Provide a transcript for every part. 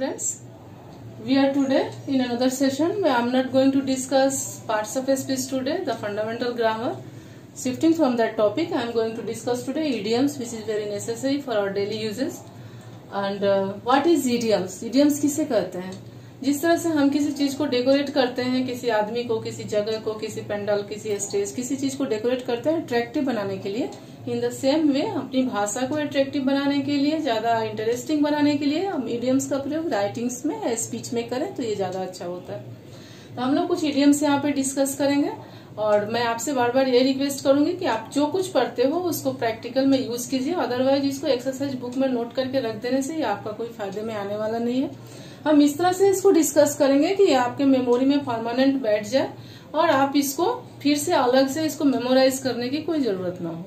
students. We are today in another session where I am not going to discuss parts of speech today, the fundamental grammar. Shifting from that topic, I am going to discuss today idioms which is very necessary for our daily uses. And uh, what is idioms? Idioms kise kehte हैं जिस तरह से हम किसी चीज़ को decorate करते हैं, किसी आदमी को, किसी जगह को, किसी पेंडल, किसी स्टेज किसी चीज़ को डेकोरेट करते हैं अट्रैक्टिव बनाने के लिए। इन द सेम वे अपनी भाषा को अट्रैक्टिव बनाने के लिए, ज़्यादा इंटरेस्टिंग बनाने के लिए हम इडियम्स का प्रयोग राइटिंग्स में या स्पीच में करें तो ये ज़्यादा अच्छा होता है। तो हम लोग कुछ इडियम्स यहाँ पे डिस्कस करेंगे और मैं आपसे बार बार ये रिक्वेस्ट करूँगी कि आप जो कुछ पढ़ते हो, उसको प्रैक्टिकल में यूज़ कीजिए। अदरवाइज़ इसको एक्सरसाइज बुक में नोट करके रख देने से ये आपका कोई फ़ायदे में आने वाला नहीं है। हम इस तरह से इसको डिस्कस करेंगे कि आपके मेमोरी में परमानेंट बैठ जाए और आप इसको फिर से अलग से इसको मेमोराइज करने की कोई ज़रूरत ना हो।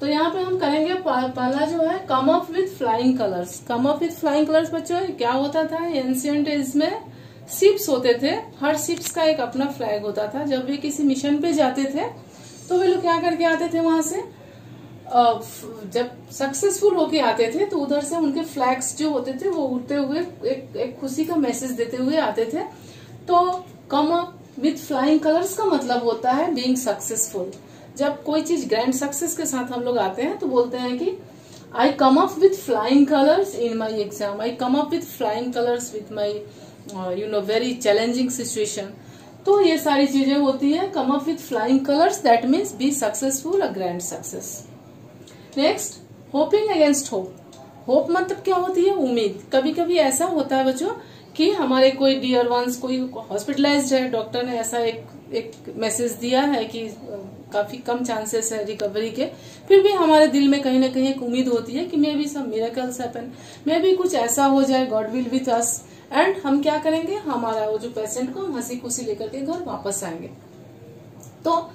तो यहाँ पे हम करेंगे पहला जो है come up with flying colours come up with flying colours बच्चों, क्या होता था? एंशियंट एज में शिप्स होते थे। हर शिप्स का एक अपना फ्लैग होता था। जब वे किसी मिशन पे जाते थे तो वे लोग क्या करके आते थे वहाँ से? जब सक्सेसफुल होके आते थे तो उधर से उनके फ्लैग्स जो होते थे वो उड़ते हुए एक, एक खुशी का मैसेज देते हुए आते थे। तो कम विथ फ्लाइंग कलर्स का मतलब होता है बीइंग सक्सेसफुल जब कोई चीज़ ग्रैंड सक्सेस के साथ हम लोग आते हैं तो बोलते हैं कि I come up with flying colours in my exam I come up with flying colours with my you know very challenging situation तो ये सारी चीज़ें होती है come up with flying colours that means be successful a grand success next hoping against hope hope मतलब क्या होती है? उम्मीद। कभी कभी ऐसा होता है बच्चों कि हमारे कोई डियर वंस कोई हॉस्पिटलाइज्ड है डॉक्टर ने ऐसा एक एक मैसेज दिया है कि काफ़ी कम चांसेस है रिकवरी के। फिर भी हमारे दिल में कहीं ना कहीं एक उम्मीद होती है कि मे भी सब मिराकल्स हैपन मे भी कुछ ऐसा हो जाए God will with us and हम क्या करेंगे? हमारा वो जो पेशेंट को हम हँसी खुशी लेकर के घर वापस आएँगे। तो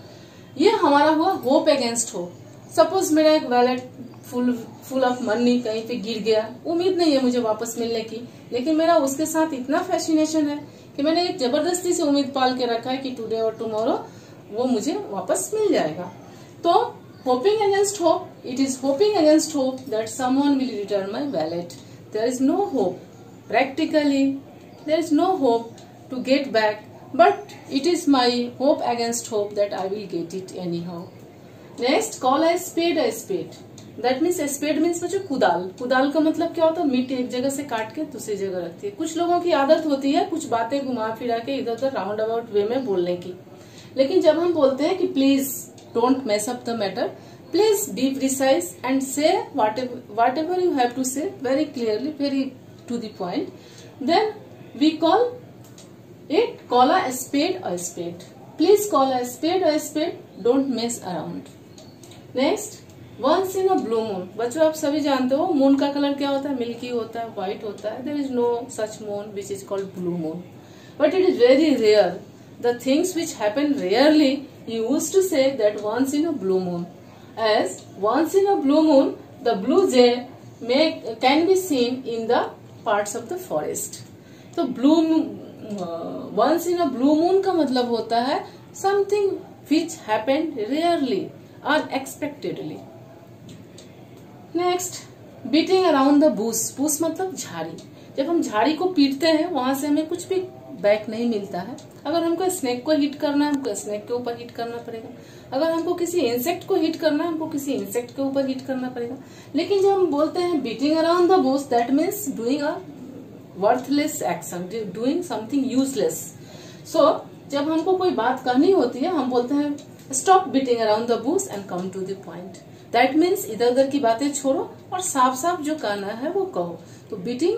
ये हमारा हुआ होप अगेंस्ट होप सपोज़ मेरा एक wallet full full of money कहीं पे गिर गया। उम्मीद नहीं है मुझे वापस मिलने की, लेकिन मेरा उसके साथ इतना फैसिनेशन है कि मैंने एक ज़बरदस्ती से उम्मीद पाल के रखा है कि टुडे और टुमारो वो मुझे वापस मिल जाएगा। तो hoping against hope it is hoping against hope that someone will return my wallet there is no hope practically practically, there is no hope to get back, but it is my hope against hope that I will get it anyhow. Next call a spade a spade. That means spade means बच्चों कुदाल। कुदाल का मतलब क्या होता है? मिट्टी एक जगह से काट के दूसरी जगह रखती है। कुछ लोगों की आदत होती है कुछ बातें घुमा फिरा के इधर उधर राउंड अबाउट वे में बोलने की। लेकिन जब हम बोलते हैं कि please don't mess up the matter please be precise and say whatever you have to say very clearly very to the point then we call it call a spade a spade please call a spade a spade don't mess around next once in a blue moon बच्चों, आप सभी जानते हो moon का colour क्या होता है? Milky होता है व्हाइट होता है. There is no such moon which is called blue moon but it is very rare the things which happen rarely use to say that once in a blue moon as once in a blue moon the blue jay may can be seen in the parts of the forest तो blue once in a blue moon का मतलब होता है something which happen rarely unexpectedly next beating around the bush bush मतलब झाड़ी। जब हम झाड़ी को पीटते हैं, वहाँ से हमें कुछ भी बैक नहीं मिलता है। अगर हमको स्नेक को हिट करना है, हमको स्नेक के ऊपर हिट करना पड़ेगा। अगर हमको किसी इंसेक्ट को हिट करना है, हमको किसी इंसेक्ट के ऊपर हिट करना पड़ेगा। लेकिन जब हम बोलते हैं beating around the bush that means doing a worthless action doing something useless so जब हमको कोई बात करनी होती है, हम बोलते हैं stop beating around the bush and come to the point that means इधर उधर की बातें छोड़ो और साफ़ साफ़ जो कहना है वो कहो। तो beating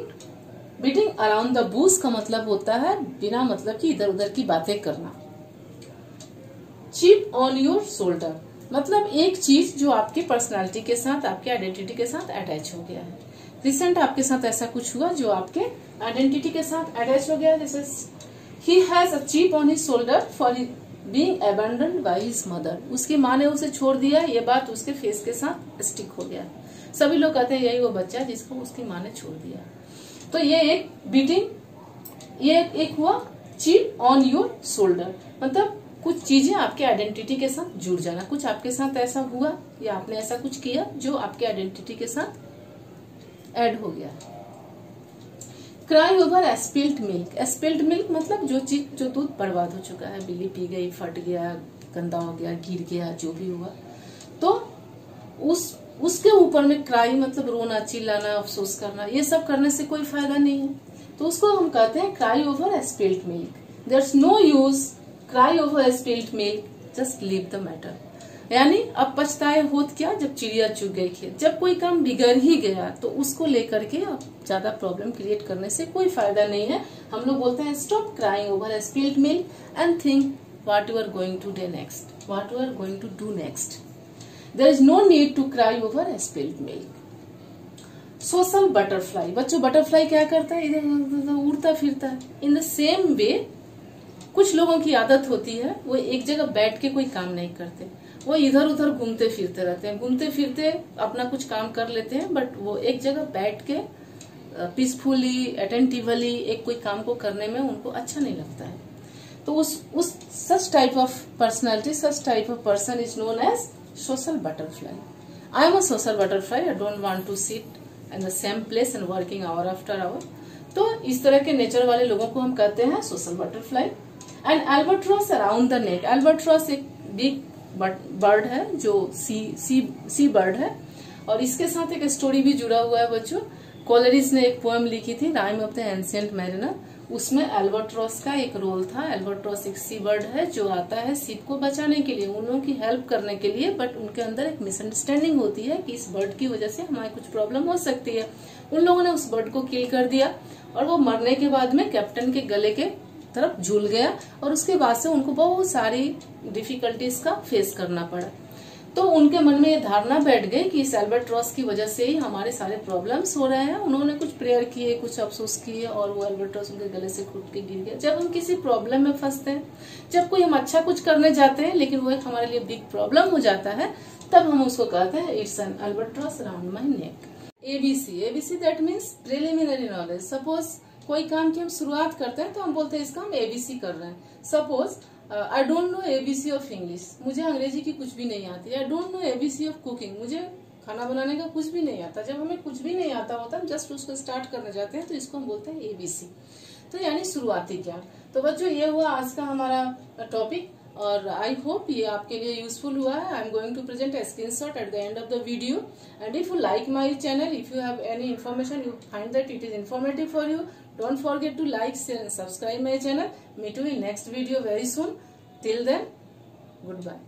beating around the bush का मतलब होता है बिना मतलब कि इधर उधर की बातें करना। चिप ऑन योर शोल्डर मतलब एक चीज़ जो आपके पर्सनालिटी के साथ, आपके आइडेंटिटी के साथ अटैच हो गया है। रिसेंट आपके साथ ऐसा कुछ हुआ जो आपके आइडेंटिटी के साथ अटैच हो गया जैसे ही has a chip on his shoulder for being abandon by his mother उसकी माँ ने उसे छोड़ दिया, ये बात उसके फेस के साथ स्टिक हो गया। सभी लोग कहते हैं, यही वो बच्चा जिसको उसकी माँ ने छोड़ दिया। तो ये एक बीटिंग ये एक हुआ चिप ऑन योर शोल्डर मतलब कुछ चीज़ें आपके आइडेंटिटी के साथ जुड़ जाना। कुछ आपके साथ ऐसा हुआ या आपने ऐसा कुछ किया जो आपके आइडेंटिटी के साथ ऐड हो गया। Cry over spilt milk spilt milk मतलब जो चीज़, जो दूध बर्बाद हो चुका है, बिल्ली पी गई, फट गया, गंदा हो गया, गिर गया, जो भी हुआ। तो उस, उसके ऊपर में क्राई मतलब रोना, चिल्लाना, अफसोस करना, ये सब करने से कोई फ़ायदा नहीं है। तो उसको हम कहते हैं cry over spilt milk there no use cry over spilt milk just leave the matter यानी अब पछताए होत क्या जब चिड़िया चुग गई खेत? जब कोई काम बिगड़ ही गया तो उसको लेकर के अब ज़्यादा प्रॉब्लम क्रिएट करने से कोई फ़ायदा नहीं है। हम लोग बोलते हैं stop crying over spilled milk and think what you are going to day next what you are going to do next there is no need to cry over spilled milk social butterfly बच्चों butterfly क्या करता है? इधर उड़ता फिरता है। इन the same way कुछ लोगों की आदत होती है, वो एक जगह बैठ के कोई काम नहीं करते। वो इधर उधर घूमते फिरते रहते हैं। घूमते फिरते अपना कुछ काम कर लेते हैं बट वो एक जगह बैठ के पीसफुली अटेंटिवली एक कोई काम को करने में उनको अच्छा नहीं लगता है। तो उस उस such type of personality such type of person is known as social butterfly I am a social butterfly I don't want to sit in the same place and working hour after hour तो इस तरह के nature वाले लोगों को हम कहते हैं social butterfly and albatross around the neck albatross एक बिग बर्ड है, जो सी सी सी बर्ड है। और इसके साथ एक स्टोरी भी जुड़ा हुआ है, बच्चों। कोलरिस ने एक पोएम लिखी थी rime of the ancient mariner उसमें एल्बर्ट्रॉस का एक रोल था। एल्बर्ट्रॉस एक सी बर्ड है, जो आता है सीप को बचाने के लिए उन लोगों की हेल्प करने के लिए बट उनके अंदर एक मिसअंडरस्टैंडिंग होती है कि इस बर्ड की वजह से हमारी कुछ प्रॉब्लम हो सकती है। उन लोगों ने उस बर्ड को किल कर दिया, और वो मरने के बाद में कैप्टन के गले के तरफ़ झूल गया और उसके बाद से उनको बहुत सारी डिफिकल्टीज का फेस करना पड़ा। तो उनके मन में ये धारणा बैठ गई कि इस एल्बर्ट्रॉस की वजह से ही हमारे सारे प्रॉब्लम्स हो रहे हैं। उन्होंने कुछ प्रेयर किए, कुछ अफसोस किए और वो एल्बर्ट्रॉस उनके गले से खुट के गिर गया। जब हम किसी प्रॉब्लम में फंसते हैं, जब कोई हम अच्छा कुछ करने जाते हैं, लेकिन वो एक हमारे लिए बिग प्रॉब्लम हो जाता है, तब हम उसको कहते हैं it's an albatross round my neck ABC ABC that means preliminary knowledge suppose कोई काम की हम शुरुआत करते हैं तो हम बोलते हैं, इसका हम एबीसी कर रहे हैं। Suppose I don't know ABC of English मुझे अंग्रेज़ी की कुछ भी नहीं आती I don't know ABC of cooking मुझे खाना बनाने का कुछ भी नहीं आता। जब हमें कुछ भी नहीं आता होता, हम जस्ट उसको स्टार्ट करने जाते हैं तो इसको हम बोलते हैं एबीसी तो यानी शुरुआती ज्ञान तो बच्चों, ये हुआ आज का हमारा टॉपिक और आई होप ये आपके लिए यूजफुल हुआ है। I am going to present a screen shot at the end of the video and if you like my channel if you have any information you find that it is informative for you Don't forget to like, share and subscribe my channel. Meet you in next video very soon. Till then, goodbye.